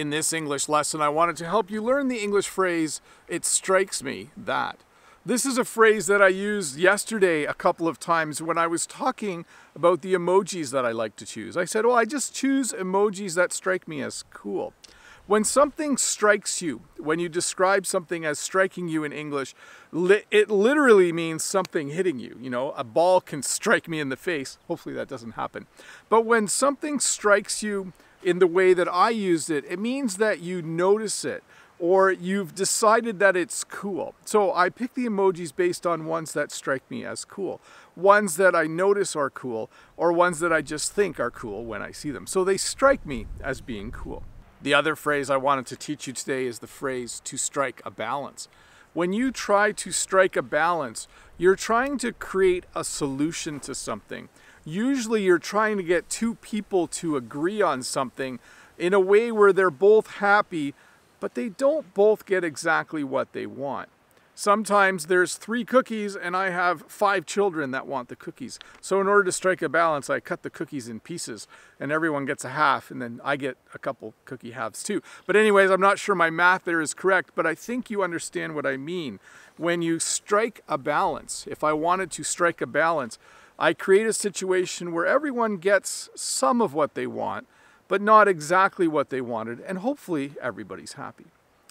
In this English lesson, I wanted to help you learn the English phrase, it strikes me that. This is a phrase that I used yesterday a couple of times when I was talking about the emojis that I like to choose. I said, well, I just choose emojis that strike me as cool. When something strikes you, when you describe something as striking you in English, li it literally means something hitting you. You know, a ball can strike me in the face. Hopefully that doesn't happen. But when something strikes you in the way that I used it, it means that you notice it or you've decided that it's cool. So I pick the emojis based on ones that strike me as cool, ones that I notice are cool, or ones that I just think are cool when I see them. So they strike me as being cool. The other phrase I wanted to teach you today is the phrase to strike a balance. When you try to strike a balance, you're trying to create a solution to something usually you're trying to get two people to agree on something in a way where they're both happy, but they don't both get exactly what they want. Sometimes there's three cookies and I have five children that want the cookies. So in order to strike a balance, I cut the cookies in pieces and everyone gets a half and then I get a couple cookie halves too. But anyways, I'm not sure my math there is correct, but I think you understand what I mean. When you strike a balance, if I wanted to strike a balance, I create a situation where everyone gets some of what they want, but not exactly what they wanted, and hopefully everybody's happy.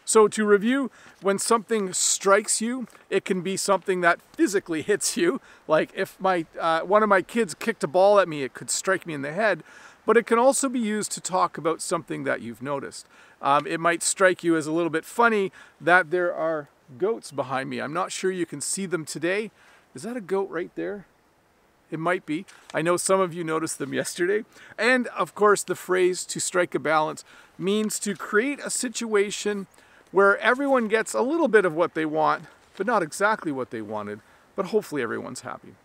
So to review, when something strikes you, it can be something that physically hits you. Like if my uh, one of my kids kicked a ball at me, it could strike me in the head. But it can also be used to talk about something that you've noticed. Um, it might strike you as a little bit funny that there are goats behind me. I'm not sure you can see them today. Is that a goat right there? It might be. I know some of you noticed them yesterday. And of course, the phrase to strike a balance means to create a situation where everyone gets a little bit of what they want, but not exactly what they wanted, but hopefully everyone's happy.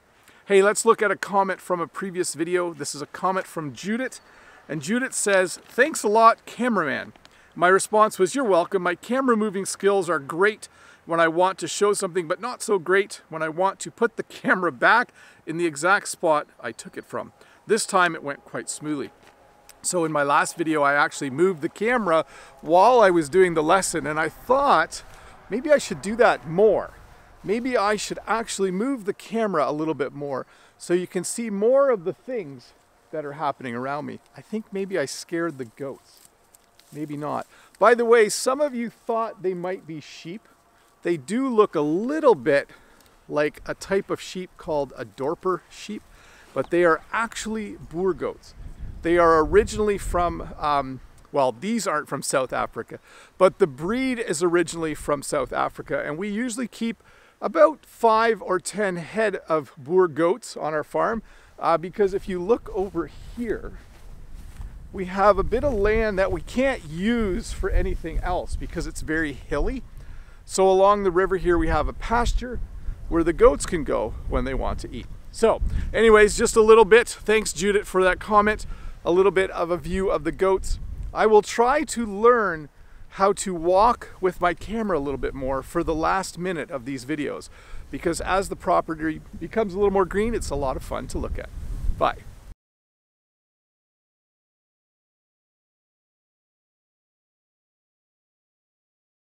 Hey, let's look at a comment from a previous video. This is a comment from Judith. And Judith says, thanks a lot, cameraman. My response was, you're welcome. My camera moving skills are great when I want to show something, but not so great when I want to put the camera back in the exact spot I took it from. This time it went quite smoothly. So in my last video, I actually moved the camera while I was doing the lesson and I thought maybe I should do that more. Maybe I should actually move the camera a little bit more so you can see more of the things that are happening around me. I think maybe I scared the goats. Maybe not. By the way, some of you thought they might be sheep. They do look a little bit like a type of sheep called a Dorper sheep, but they are actually boer goats. They are originally from, um, well, these aren't from South Africa, but the breed is originally from South Africa, and we usually keep about five or 10 head of boer goats on our farm, uh, because if you look over here, we have a bit of land that we can't use for anything else because it's very hilly. So along the river here, we have a pasture where the goats can go when they want to eat. So anyways, just a little bit. Thanks Judith for that comment. A little bit of a view of the goats. I will try to learn how to walk with my camera a little bit more for the last minute of these videos because as the property becomes a little more green, it's a lot of fun to look at. Bye.